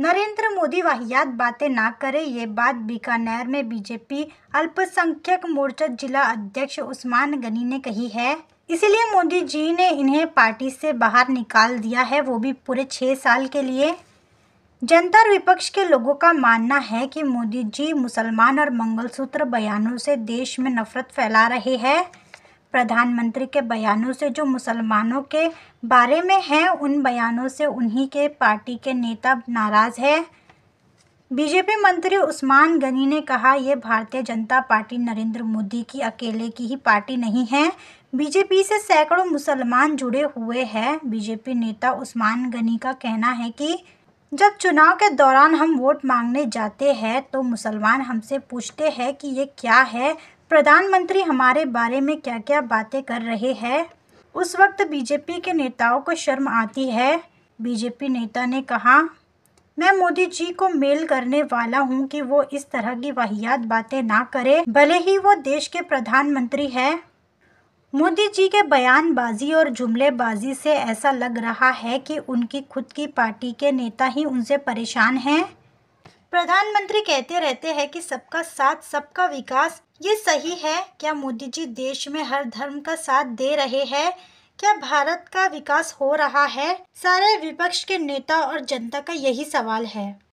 नरेंद्र मोदी वाहियात बातें ना करें, ये बात बीकानेर में बीजेपी अल्पसंख्यक मोर्चा जिला अध्यक्ष उस्मान गनी ने कही है। इसलिए मोदी जी ने इन्हें पार्टी से बाहर निकाल दिया है, वो भी पूरे छः साल के लिए। जनता विपक्ष के लोगों का मानना है कि मोदी जी मुसलमान और मंगलसूत्र बयानों से देश में नफरत फैला रहे हैं। प्रधानमंत्री के बयानों से, जो मुसलमानों के बारे में है, उन बयानों से उन्हीं के पार्टी के नेता नाराज़ है। बीजेपी मंत्री उस्मान गनी ने कहा यह भारतीय जनता पार्टी नरेंद्र मोदी की अकेले की ही पार्टी नहीं है। बीजेपी से सैकड़ों मुसलमान जुड़े हुए हैं। बीजेपी नेता उस्मान गनी का कहना है कि, जब चुनाव के दौरान हम वोट मांगने जाते हैं तो मुसलमान हमसे पूछते हैं कि ये क्या है प्रधानमंत्री हमारे बारे में क्या क्या बातें कर रहे हैं? उस वक्त बीजेपी के नेताओं को शर्म आती है। बीजेपी नेता ने कहा, मैं मोदी जी को मेल करने वाला हूँ कि वो इस तरह की वाहियात बातें ना करे, भले ही वो देश के प्रधानमंत्री है। मोदी जी के बयानबाजी और जुमलेबाजी से ऐसा लग रहा है कि उनकी खुद की पार्टी के नेता ही उनसे परेशान हैं। प्रधानमंत्री कहते रहते हैं कि सबका साथ, सबका विकास, ये सही है? क्या मोदी जी देश में हर धर्म का साथ दे रहे हैं? क्या भारत का विकास हो रहा है? सारे विपक्ष के नेता और जनता का यही सवाल है।